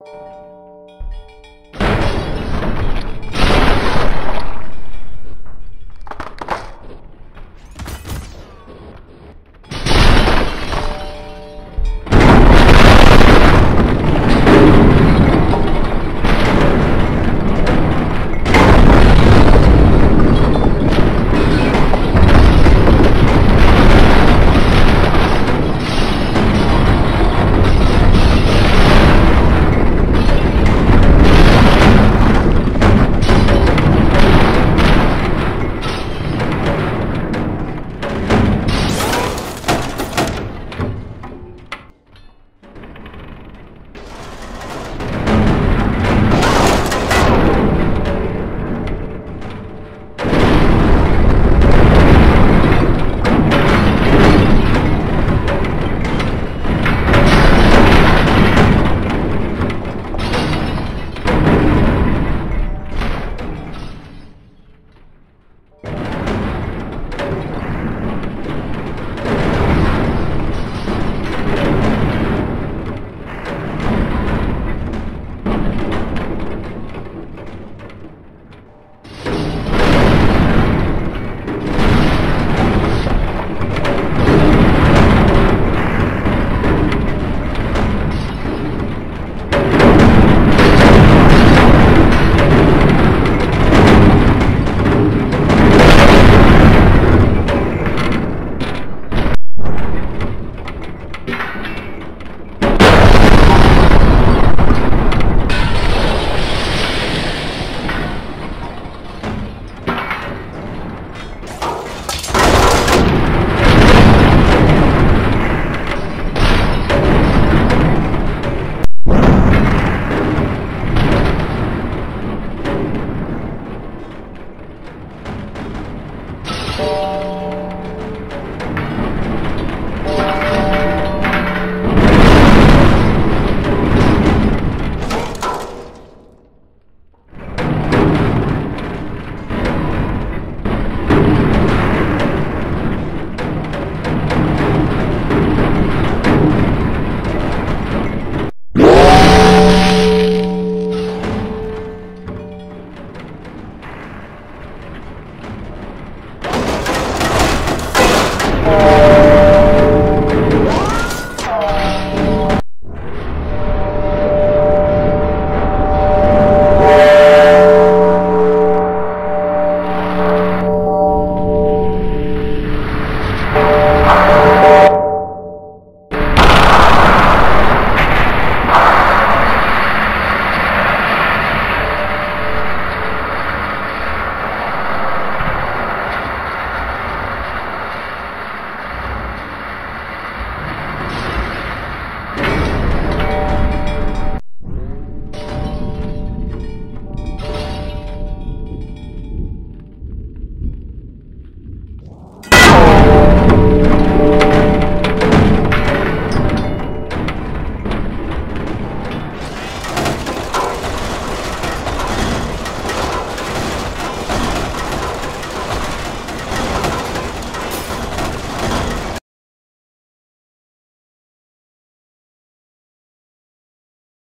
Música